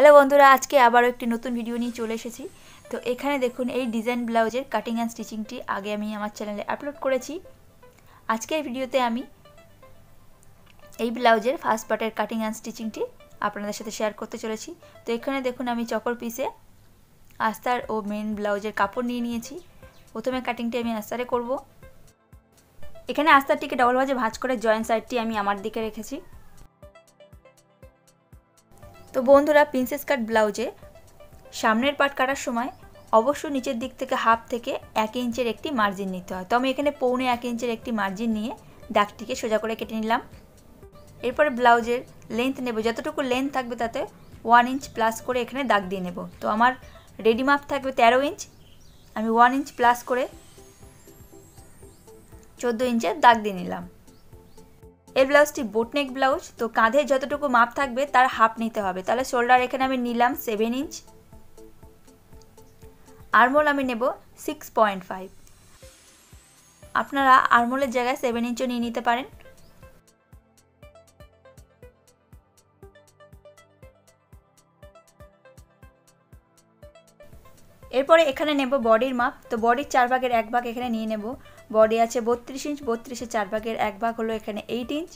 Hello বন্ধুরা, আজকে আবারও একটি নতুন ভিডিও নিয়ে চলে এসেছি। তো এখানে দেখুন, এই ডিজাইন ব্লাউজের কাটিং অ্যান্ড স্টিচিংটি আগে আমি আমার চ্যানেলে আপলোড করেছি। আজকের ভিডিওতে আমি এই ব্লাউজের ফার্স্ট পার্টের কাটিং অ্যান্ড স্টিচিংটি আপনাদের সাথে শেয়ার করতে চলেছি। তো এখানে দেখুন, আমি চকর পিসে আস্তার ও মেন ব্লাউজের কাপড় নিয়ে নিয়েছি। প্রথমে কাটিংটি আমি আস্তারে করব। এখানে আস্তারটিকে ডবল ভাজে ভাঁজ করে জয়েন্ট সাইডটি আমি আমার দিকে রেখেছি। তো বন্ধুরা প্রিন্সেস কাট ব্লাউজে সামনের পাট কাটার সময় অবশ্য নিচের দিক থেকে হাফ থেকে এক ইঞ্চের একটি মার্জিন নিতে হয়। তো আমি এখানে পৌনে এক ইঞ্চের একটি মার্জিন নিয়ে দাগটিকে সোজা করে কেটে নিলাম। এরপরে ব্লাউজের লেন্থ নেব। যতটুকু লেন্থ থাকবে তাতে ওয়ান ইঞ্চ প্লাস করে এখানে দাগ দিয়ে নেব। তো আমার রেডি মাপ থাকবে তেরো ইঞ্চ আমি ওয়ান ইঞ্চ প্লাস করে চোদ্দ ইঞ্চের দাগ দিয়ে নিলাম। এই ব্লাউজটি বোটনেক ব্লাউজ তো কাঁধে যতটুকু মাপ থাকবে তার হাফ নিতে হবে। তাহলে শোল্ডার এখানে আমি নিলাম সেভেন ইঞ্চ আরমোল আমি নেব সিক্স পয়েন্ট ফাইভ আপনারা আরমোলের জায়গায় সেভেন ইঞ্চও নিয়ে নিতে পারেন। এরপরে এখানে নেব বডির মাপ। তো বডির চার ভাগের এক ভাগ এখানে নিয়ে নেব। বডি আছে বত্রিশ ইঞ্চ বত্রিশের চার ভাগের এক ভাগ হলো এখানে এইট ইঞ্চ।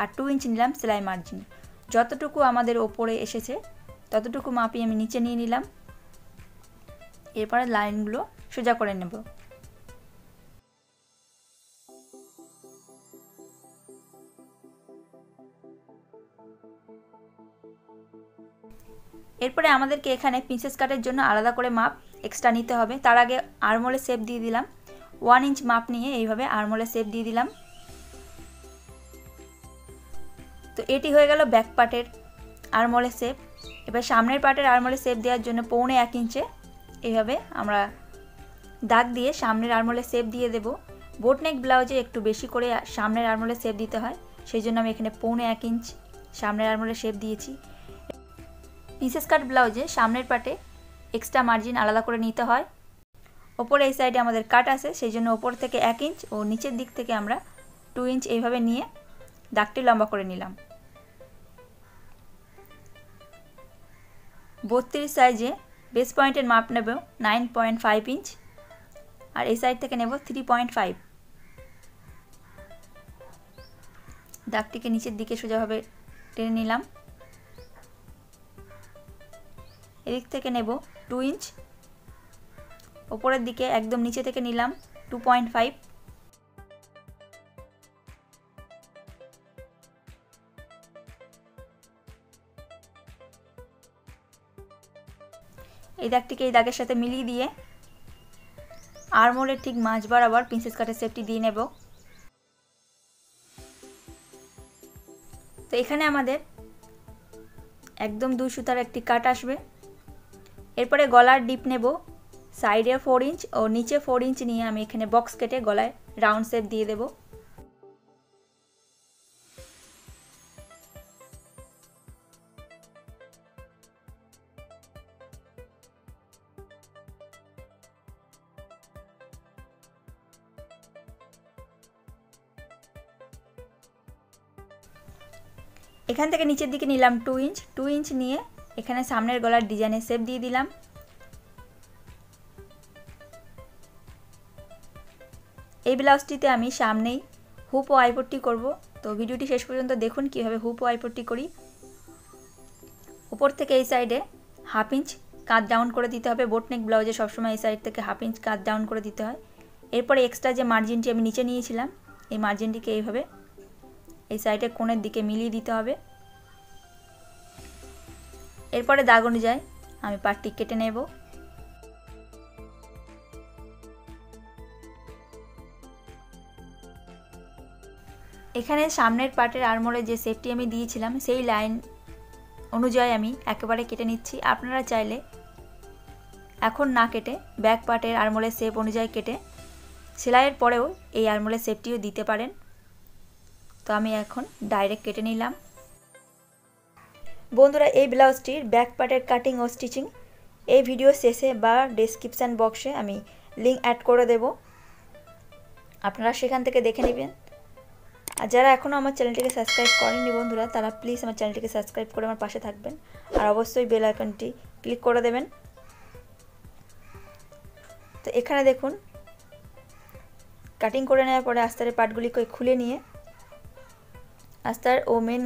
আর টু ইঞ্চ নিলাম সেলাই মার্জিন যতটুকু আমাদের ওপরে এসেছে, ততটুকু মাপি আমি নিচে নিয়ে নিলাম। এরপরে লাইনগুলো সোজা করে নেব। এরপরে আমাদেরকে এখানে প্রিন্সেস কাটের জন্য আলাদা করে মাপ এক্সট্রা নিতে হবে। তার আগে আরমোলে শেপ দিয়ে দিলাম। ওয়ান ইঞ্চ মাপ নিয়ে এইভাবে আরমোলে শেপ দিয়ে দিলাম। তো এটি হয়ে গেল ব্যাক পার্টের আরমোলে শেপ এবার সামনের পার্টের আরমোলে শেপ দেওয়ার জন্য পৌনে এক ইঞ্চে এইভাবে আমরা দাগ দিয়ে সামনের আরমোলে শেপ দিয়ে দেব। বোটনেক ব্লাউজে একটু বেশি করে সামনের আরমোলে শেপ দিতে হয়। সেই জন্য আমি এখানে পৌনে এক ইঞ্চ সামনের আরমোলে শেপ দিয়েছি। পিসেস কাট ব্লাউজে সামনের পাটে এক্সট্রা মার্জিন আলাদা করে নিতে হয়। ওপরে এই সাইডে আমাদের কাট আছে সেই জন্য ওপর থেকে এক ইঞ্চ ও নিচের দিক থেকে আমরা টু ইঞ্চ এইভাবে নিয়ে দাগটি লম্বা করে নিলাম। বত্রিশ সাইজে বেস পয়েন্টের মাপ নেব নাইন পয়েন্ট ফাইভ ইঞ্চ আর এই সাইড থেকে নেব থ্রি পয়েন্ট ফাইভ দাগটিকে নিচের দিকে সোজাভাবে টেনে নিলাম। এদিক থেকে নেব টু ইঞ্চ ওপরের দিকে একদম নিচে থেকে নিলাম টু পয়েন্ট ফাইভ এই দাগটিকে এই দাগের সাথে মিলিয়ে দিয়ে আরমোলের ঠিক মাঝ বরাবর প্রিন্সেস কাটের সেফটি দিয়ে নেব। তো এখানে আমাদের একদম দুই সুতার একটি কাট আসবে। এরপরে গলার ডিপ নেব। সাইডে ফোর ইঞ্চ ও নিচে ফোর ইঞ্চ নিয়ে আমি এখানে বক্স কেটে গলায় রাউন্ড শেপ দিয়ে দেব। এখান থেকে নিচের দিকে নিলাম টু ইঞ্চ টু ইঞ্চ নিয়ে এখানে সামনের গলার ডিজাইনের শেপ দিয়ে দিলাম। এই ব্লাউজটিতে আমি সামনেই হুপ ও আইপট্টি করব। তো ভিডিওটি শেষ পর্যন্ত দেখুন কীভাবে হুপ ও আইপট্টি করি। উপর থেকে এই সাইডে হাফ ইঞ্চ কাঁধ ডাউন করে দিতে হবে। বোটনেক ব্লাউজে সবসময় এই সাইড থেকে হাফ ইঞ্চ কাঁধ ডাউন করে দিতে হয়। এরপরে এক্সট্রা যে মার্জিনটি আমি নিচে নিয়েছিলাম, এই মার্জিনটিকে এইভাবে এই সাইডে কোণের দিকে মিলিয়ে দিতে হবে। এরপরে দাগ অনুযায়ী আমি পাটটি কেটে নেব। এখানে সামনের পাটের আরমোলে যে সেফটি আমি দিয়েছিলাম, সেই লাইন অনুযায়ী আমি একেবারে কেটে নিচ্ছি। আপনারা চাইলে এখন না কেটে ব্যাক পার্টের আরমোলের শেপ অনুযায়ী কেটে সেলাইয়ের পরেও এই আরমোলের শেপটিও দিতে পারেন। তো আমি এখন ডাইরেক্ট কেটে নিলাম। বন্ধুরা, এই ব্লাউজটির ব্যাক পার্টের কাটিং ও স্টিচিং এই ভিডিও শেষে বা ডেসক্রিপশান বক্সে আমি লিঙ্ক অ্যাড করে দেব। আপনারা সেখান থেকে দেখে নেবেন। আর যারা এখনও আমার চ্যানেলটিকে সাবস্ক্রাইব করেনি বন্ধুরা, তারা প্লিজ আমার চ্যানেলটিকে সাবস্ক্রাইব করে আমার পাশে থাকবেন। আর অবশ্যই বেল আইকনটি ক্লিক করে দেবেন। তো এখানে দেখুন কাটিং করে নেওয়ার পরে আস্তারের পাটগুলিকে খুলে নিয়ে আস্তার ও মেন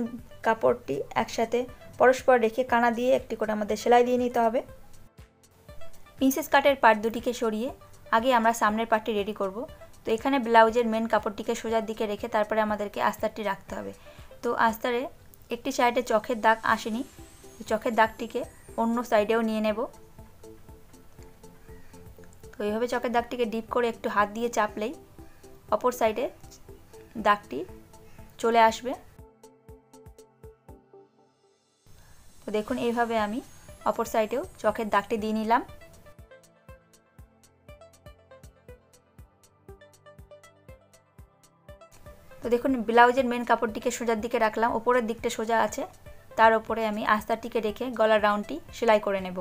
কাপড়টি একসাথে পরস্পর রেখে কানা দিয়ে একটি করে আমাদের সেলাই দিয়ে নিতে হবে। প্রিন্সেস কাটের পার্ট দুটিকে সরিয়ে আগে আমরা সামনের পার্টটি রেডি করব। তো এখানে ব্লাউজের মেন কাপড়টিকে সোজার দিকে রেখে তারপরে আমাদেরকে আস্তারটি রাখতে হবে। তো আস্তারে একটি সাইডে চোখের দাগ আসেনি। চোখের দাগটিকে অন্য সাইডেও নিয়ে নেব। তো এইভাবে চোখের দাগটিকে ডিপ করে একটু হাত দিয়ে চাপলেই অপর সাইডে দাগটি চলে আসবে। তো দেখুন, এইভাবে আমি অপর সাইডেও চোখের দাগটি দিয়ে নিলাম। তো দেখুন, ব্লাউজের মেন কাপড়টিকে সোজার দিকে রাখলাম, ওপরের দিকটা সোজা আছে। তার উপরে আমি আস্তারটিকে রেখে গলার রাউন্ডটি সেলাই করে নেব।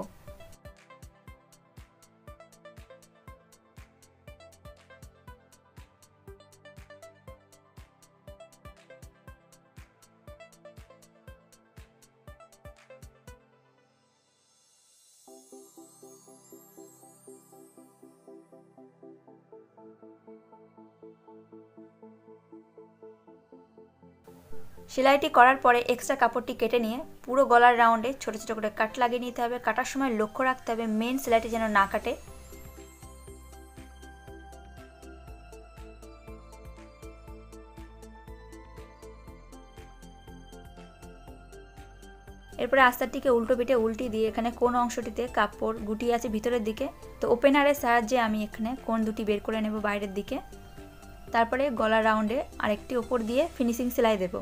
সেলাইটি করার পরে এক্সট্রা কাপড়টি কেটে নিয়ে পুরো গলার রাউন্ডে ছোটো ছোটো করে কাট লাগিয়ে নিতে হবে। কাটার সময় লক্ষ্য রাখতে হবে মেন সেলাইটি যেন না কাটে। এরপরে আস্তারটিকে উল্টো পিঠে উল্টি দিয়ে এখানে কোন অংশটিতে কাপড় গুটি আছে ভিতরের দিকে। তো ওপেনারের সাহায্যে আমি এখানে কোন দুটি বের করে নেব বাইরের দিকে। তারপরে গলার রাউন্ডে আরেকটি ওপর দিয়ে ফিনিশিং সেলাই দেবো।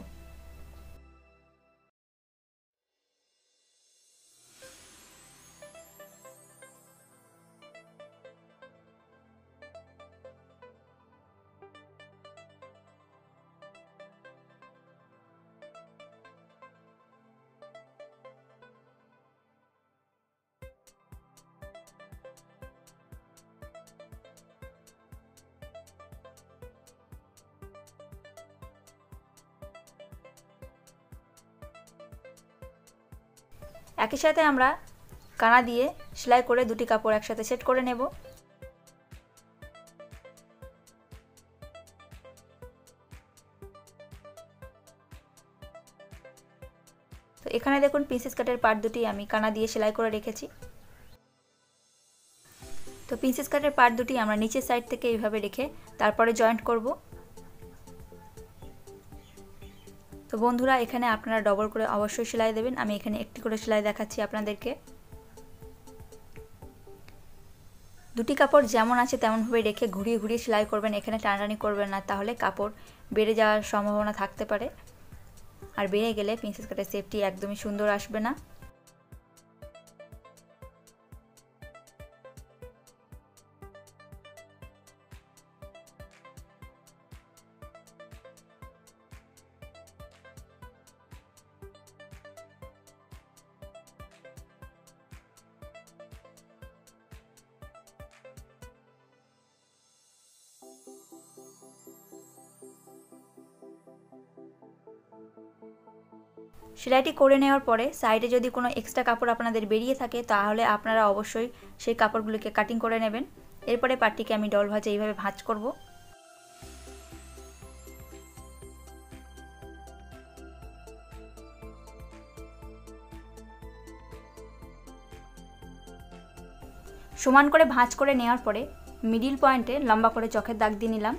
একই সাথে আমরা কানা দিয়ে সেলাই করে দুটি কাপড় একসাথে সেট করে নেব। তো এখানে দেখুন পিসেস কাটের পার্ট দুটি আমি কানা দিয়ে সেলাই করে রেখেছি। তো পিসেস কাটের পার্ট দুটি আমরা নিচের সাইড থেকে এইভাবে রেখে তারপরে জয়েন্ট করব। তো বন্ধুরা, এখানে আপনারা ডবল করে অবশ্যই সেলাই দেবেন। আমি এখানে একটি করে সেলাই দেখাচ্ছি আপনাদেরকে। দুটি কাপড় যেমন আছে তেমনভাবে রেখে ঘুরিয়ে ঘুরিয়ে সেলাই করবেন, এখানে টানাটানি করবেন না, তাহলে কাপড় বেড়ে যাওয়ার সম্ভাবনা থাকতে পারে। আর বেড়ে গেলে প্রিন্সেস কাটের সেফটি একদমই সুন্দর আসবে না। সেলাইটি করে নেওয়ার পরে সাইডে যদি কোনো এক্সট্রা কাপড় আপনাদের বেরিয়ে থাকে, তাহলে আপনারা অবশ্যই সেই কাপড়গুলিকে কাটিং করে নেবেন। এরপরে পাটটিকে আমি ডল ভাজে এইভাবে ভাঁজ করব। সমান করে ভাঁজ করে নেওয়ার পরে মিডিল পয়েন্টে লম্বা করে চোখের দাগ দিয়ে নিলাম।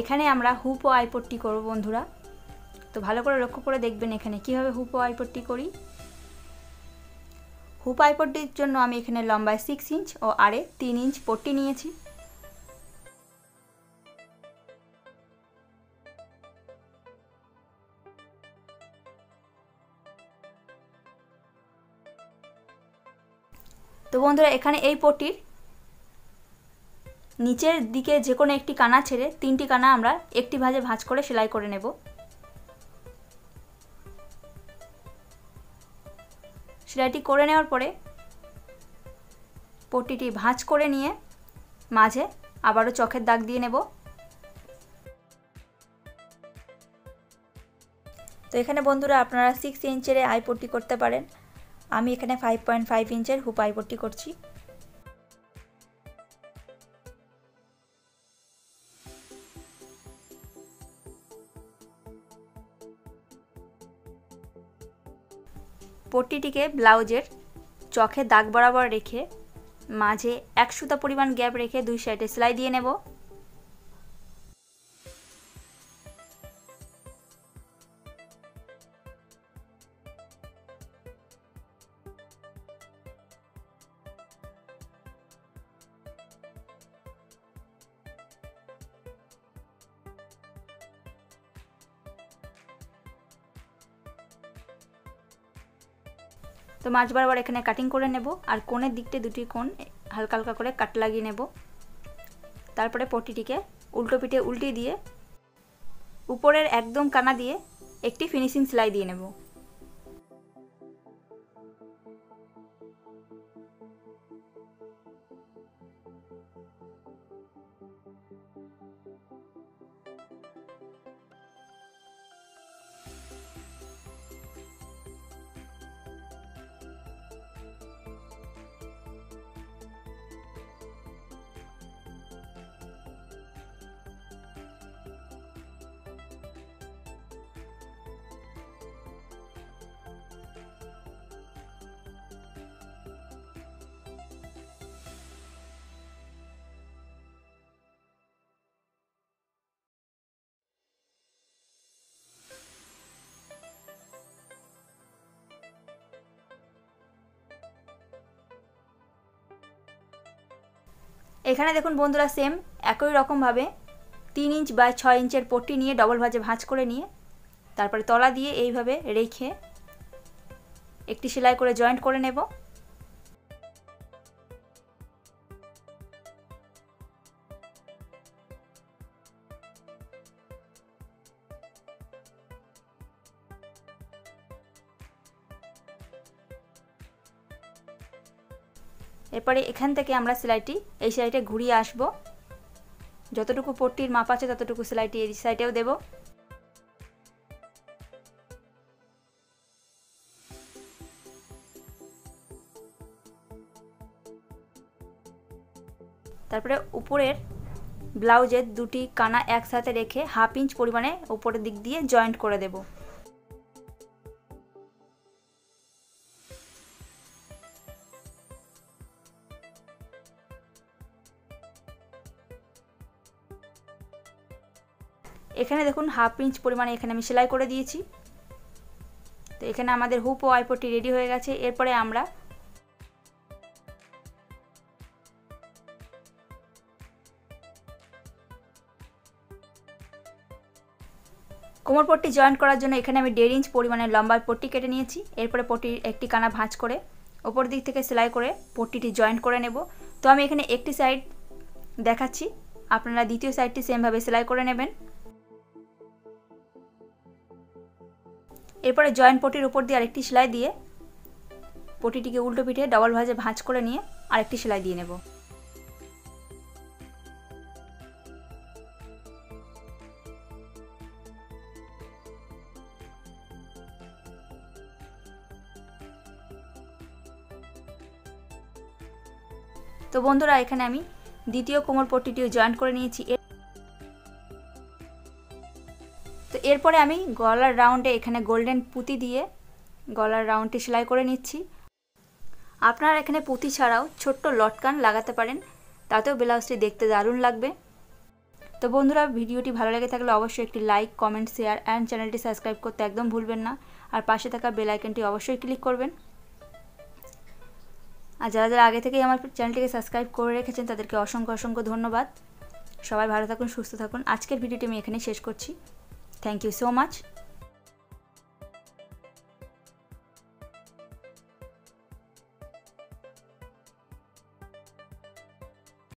এখানে আমরা হুপ ও আইপট্টি করব বন্ধুরা। তো ভালো করে লক্ষ্য করে দেখবেন এখানে। কীভাবে হুপ আইপট্টি করি? হুপ আইপট্টির জন্য আমি এখানে লম্বায় সিক্স ইঞ্চ ও আড়ে তিন ইঞ্চ পট্টি নিয়েছি। তো বন্ধুরা, এখানে এই পট্টির নিচের দিকে যে কোনো একটি কানা ছেড়ে তিনটি কানা আমরা একটি ভাজে ভাঁজ করে সেলাই করে নেব। সেলাইটি করে নেওয়ার পরে পট্টিটি ভাঁজ করে নিয়ে মাঝে আবারও চোখের দাগ দিয়ে নেব। তো এখানে বন্ধুরা আপনারা সিক্স ইঞ্চের আইপট্টি করতে পারেন। আমি এখানে ফাইভ পয়েন্ট ফাইভ ইঞ্চের হুপ আইপট্টি করছি। পট্টিটিকে ব্লাউজের চোখে দাগ বরাবর রেখে মাঝে এক সুতা পরিমাণ গ্যাপ রেখে দুই সাইডে সেলাই দিয়ে নেব। তো মাছ বরাবর এখানে কাটিং করে নেব। আর কোণের দিকটা দুটি কোণ হালকা হালকা করে কাট লাগিয়ে নেব। তারপরে পটিটিকে উল্টো পিঠে উল্টে দিয়ে উপরের একদম কানা দিয়ে একটি ফিনিশিং সেলাই দিয়ে নেব। এখানে দেখুন বন্ধুরা সেম একই রকমভাবে তিন ইঞ্চ বা ছয় ইঞ্চের পট্টি নিয়ে ডবল ভাজে ভাঁজ করে নিয়ে তারপরে তলা দিয়ে এইভাবে রেখে একটি সেলাই করে জয়েন্ট করে নেব। এরপরে এখান থেকে আমরা সেলাইটি, এই সেলাইটা ঘুরিয়ে আসব। যতটুকু পট্টির মাপ আছে ততটুকু সেলাইটি এই সাইডেও দেব। তারপরে উপরের ব্লাউজের দুটি কানা একসাথে রেখে হাফ ইঞ্চ পরিমাণে উপরের দিক দিয়ে জয়েন্ট করে দেবো। এখানে দেখুন হাফ ইঞ্চ পরিমাণে এখানে আমি সেলাই করে দিয়েছি। তো এখানে আমাদের হুপ ও আইপটি রেডি হয়ে গেছে। এরপরে আমরা কোমর পট্টি জয়েন করার জন্য এখানে আমি দেড় ইঞ্চ পরিমাণে লম্বা পট্টি কেটে নিয়েছি। এরপরে পট্টির একটি কানা ভাঁজ করে ওপর দিক থেকে সেলাই করে পট্টিটি জয়েন্ট করে নেব। তো আমি এখানে একটি সাইড দেখাচ্ছি। আপনারা দ্বিতীয় সাইডটি সেমভাবে সেলাই করে নেবেন। এরপরে জয়েন্ট পটির উপর দিয়ে আরেকটি সেলাই দিয়ে পটিটিকে উল্টো পিঠে ডবল ভাজে ভাঁজ করে নিয়ে আরেকটি সেলাই দিয়ে নেব। তো বন্ধুরা, এখানে আমি দ্বিতীয় কোমর পট্টিটিও জয়েন্ট করে নিয়েছি। এরপরে আমি গলার রাউন্ডে এখানে গোল্ডেন পুঁতি দিয়ে গলার রাউন্ডটি সেলাই করে নিচ্ছি। আপনারা এখানে পুঁতি ছাড়াও ছোট্ট লটকান লাগাতে পারেন, তাতেও ব্লাউজটি দেখতে দারুণ লাগবে। তো বন্ধুরা, ভিডিওটি ভালো লেগে থাকলে অবশ্যই একটি লাইক কমেন্ট শেয়ার অ্যান্ড চ্যানেলটি সাবস্ক্রাইব করতে একদম ভুলবেন না। আর পাশে থাকা বেল আইকনটি অবশ্যই ক্লিক করবেন। আর যারা যারা আগে থেকেই আমার চ্যানেলটিকে সাবস্ক্রাইব করে রেখেছেন, তাদেরকে অসংখ্য অসংখ্য ধন্যবাদ। সবাই ভালো থাকুন, সুস্থ থাকুন। আজকের ভিডিওটি আমি এখানে শেষ করছি। Thank you so much.